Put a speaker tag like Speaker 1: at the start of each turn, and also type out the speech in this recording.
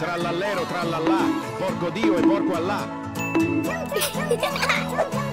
Speaker 1: Trallallero, trallallà, porco Dio e porco Allah.